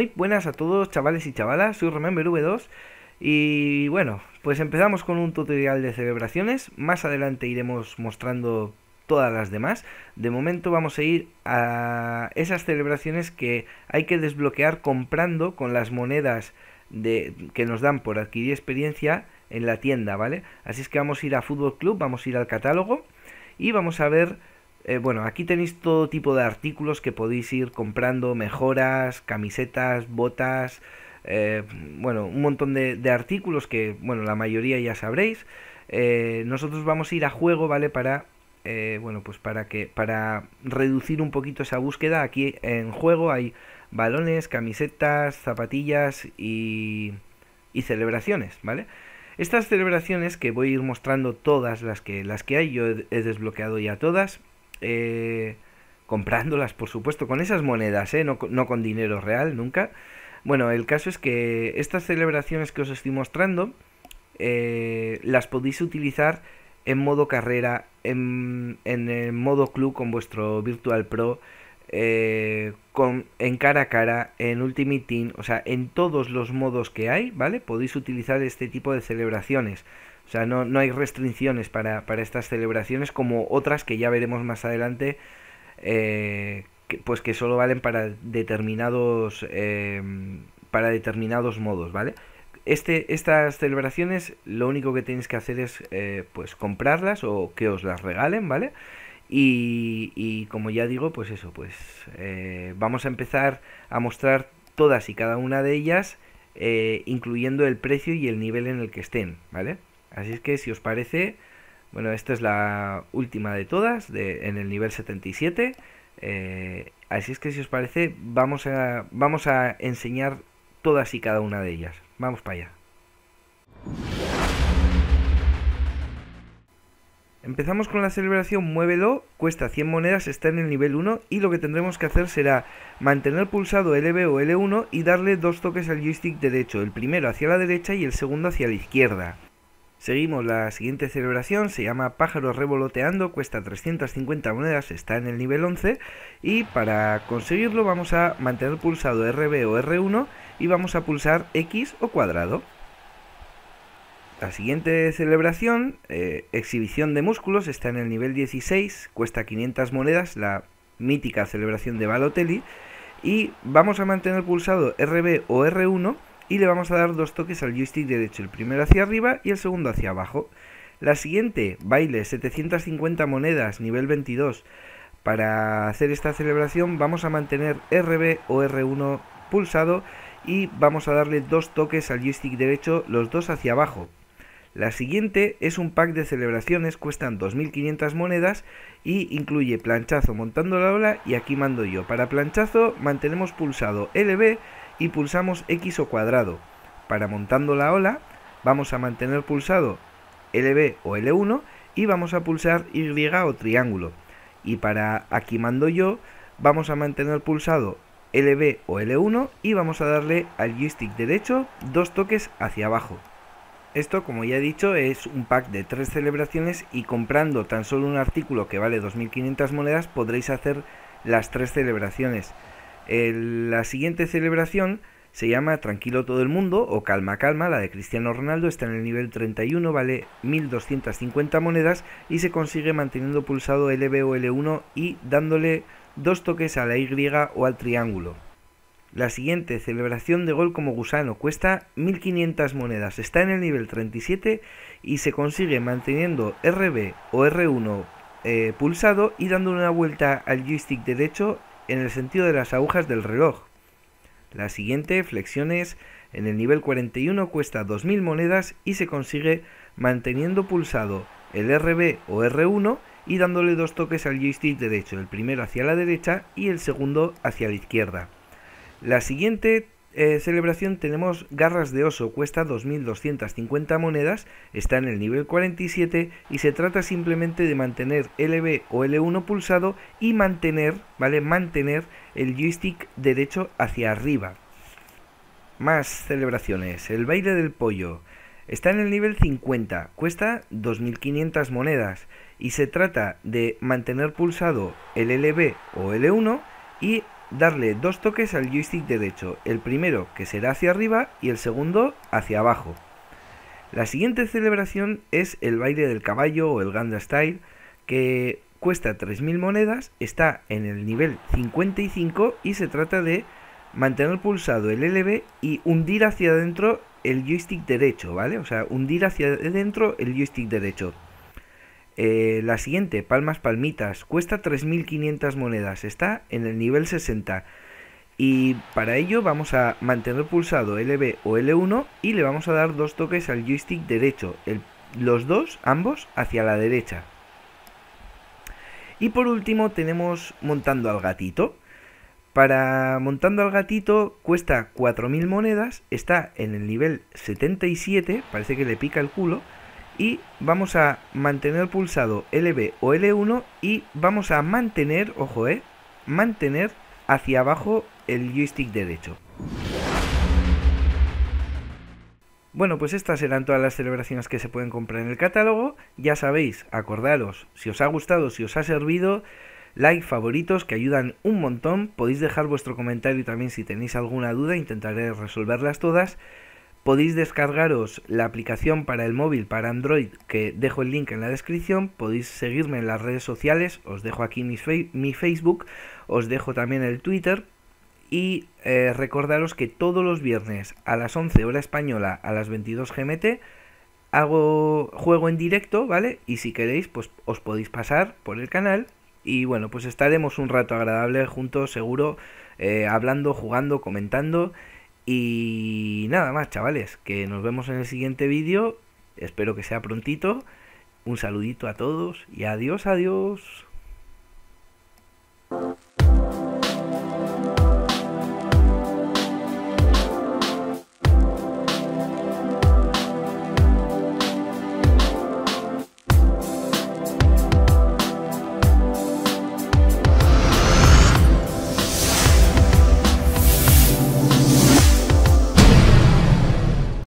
Muy buenas a todos chavales y chavalas, soy Remember V2 y bueno, pues empezamos con un tutorial de celebraciones, más adelante iremos mostrando todas las demás. De momento vamos a ir a esas celebraciones que hay que desbloquear comprando con las monedas de, que nos dan por adquirir experiencia en la tienda, ¿vale? Así es que vamos a ir a Fútbol Club, vamos a ir al catálogo y vamos a ver eh, bueno, aquí tenéis todo tipo de artículos que podéis ir comprando, mejoras, camisetas, botas, eh, bueno, un montón de, artículos que, bueno, la mayoría ya sabréis. Eh, nosotros vamos a ir a juego, ¿vale? Para, bueno, pues para que, para reducir un poquito esa búsqueda, aquí en juego hay balones, camisetas, zapatillas y, y celebraciones, ¿vale? Estas celebraciones que voy a ir mostrando todas las que, las que hay, yo he desbloqueado ya todas, eh, comprándolas, por supuesto, con esas monedas, ¿eh? no, con dinero real, nunca. Bueno, el caso es que estas celebraciones que os estoy mostrando eh, las podéis utilizar en modo carrera, en, en modo club con vuestro Virtual Pro, con, en cara a cara, en Ultimate Team, o sea, en todos los modos que hay, ¿vale? Podéis utilizar este tipo de celebraciones. O sea, no, no hay restricciones para, para, estas celebraciones como otras que ya veremos más adelante, eh, pues que solo valen para determinados, eh, para determinados modos, ¿vale? Este, estas celebraciones lo único que tenéis que hacer es eh, pues comprarlas o que os las regalen, ¿vale? Y, y como ya digo, pues eso, pues vamos a empezar a mostrar todas y cada una de ellas, incluyendo el precio y el nivel en el que estén, ¿vale? Así es que si os parece, bueno, esta es la última de todas, en el nivel 77. Eh, así es que si os parece, vamos a, vamos a enseñar todas y cada una de ellas. Vamos para allá. Empezamos con la celebración Muévelo, cuesta 100 monedas, está en el nivel 1 y lo que tendremos que hacer será mantener pulsado LB o L1 y darle dos toques al joystick derecho, el primero hacia la derecha y el segundo hacia la izquierda. Seguimos la siguiente celebración, se llama Pájaro Revoloteando, cuesta 350 monedas, está en el nivel 11 y para conseguirlo vamos a mantener pulsado RB o R1 y vamos a pulsar X o cuadrado. La siguiente celebración, eh, exhibición de músculos, está en el nivel 16, cuesta 500 monedas, la mítica celebración de Balotelli y vamos a mantener pulsado RB o R1 y le vamos a dar dos toques al joystick derecho, el primero hacia arriba y el segundo hacia abajo. La siguiente, baile, 750 monedas, nivel 22. Para hacer esta celebración vamos a mantener RB o R1 pulsado y vamos a darle dos toques al joystick derecho, los dos hacia abajo. La siguiente es un pack de celebraciones, cuestan 2.500 monedas y incluye planchazo montando la ola y aquí mando yo. Para planchazo mantenemos pulsado LB y pulsamos X o cuadrado. Para montando la ola vamos a mantener pulsado LB o L1 y vamos a pulsar Y o triángulo. Y para aquí mando yo vamos a mantener pulsado LB o L1 y vamos a darle al joystick derecho dos toques hacia abajo. Esto, como ya he dicho, es un pack de tres celebraciones y comprando tan solo un artículo que vale 2.500 monedas podréis hacer las tres celebraciones la siguiente celebración se llama Tranquilo todo el mundo o Calma Calma, la de Cristiano Ronaldo está en el nivel 31, vale 1250 monedas y se consigue manteniendo pulsado LB o L1 y dándole dos toques a la Y o al triángulo. La siguiente, celebración de gol como gusano, cuesta 1500 monedas, está en el nivel 37 y se consigue manteniendo RB o R1 eh, pulsado y dando una vuelta al joystick derecho en el sentido de las agujas del reloj. La siguiente, flexiones, en el nivel 41 cuesta 2.000 monedas y se consigue manteniendo pulsado el RB o R1 y dándole dos toques al joystick derecho, el primero hacia la derecha y el segundo hacia la izquierda. La siguiente eh, celebración tenemos garras de oso, cuesta 2.250 monedas, está en el nivel 47 y se trata simplemente de mantener LB o L1 pulsado y mantener, ¿vale? Mantener el joystick derecho hacia arriba. Más celebraciones, el baile del pollo. Está en el nivel 50, cuesta 2.500 monedas y se trata de mantener pulsado el LB o L1 y darle dos toques al joystick derecho, el primero que será hacia arriba y el segundo hacia abajo. La siguiente celebración es el baile del caballo o el Ganda Style, que cuesta 3.000 monedas, está en el nivel 55 y se trata de mantener pulsado el LB y hundir hacia adentro el joystick derecho, ¿vale? O sea, hundir hacia adentro el joystick derecho. Eh, la siguiente, palmas palmitas, cuesta 3.500 monedas, está en el nivel 60. Y para ello vamos a mantener pulsado LB o L1 y le vamos a dar dos toques al joystick derecho, los dos, ambos, hacia la derecha. Y por último tenemos montando al gatito. Para montando al gatito cuesta 4.000 monedas, está en el nivel 77, parece que le pica el culo, y vamos a mantener pulsado LB o L1 y vamos a mantener, ojo eh, mantener hacia abajo el joystick derecho. Bueno, pues estas eran todas las celebraciones que se pueden comprar en el catálogo. Ya sabéis, acordaros, si os ha gustado, si os ha servido, like, favoritos, que ayudan un montón. Podéis dejar vuestro comentario también si tenéis alguna duda, intentaré resolverlas todas. Podéis descargaros la aplicación para el móvil, para Android, que dejo el link en la descripción. Podéis seguirme en las redes sociales, os dejo aquí mi, mi Facebook, os dejo también el Twitter y eh, recordaros que todos los viernes a las 11 hora española, a las 22 GMT, hago juego en directo, ¿vale? Y si queréis, pues os podéis pasar por el canal. Y bueno, pues estaremos un rato agradable juntos, seguro, eh, hablando, jugando, comentando. Y nada más, chavales, que nos vemos en el siguiente vídeo. Espero que sea prontito. Un saludito a todos y adiós, adiós.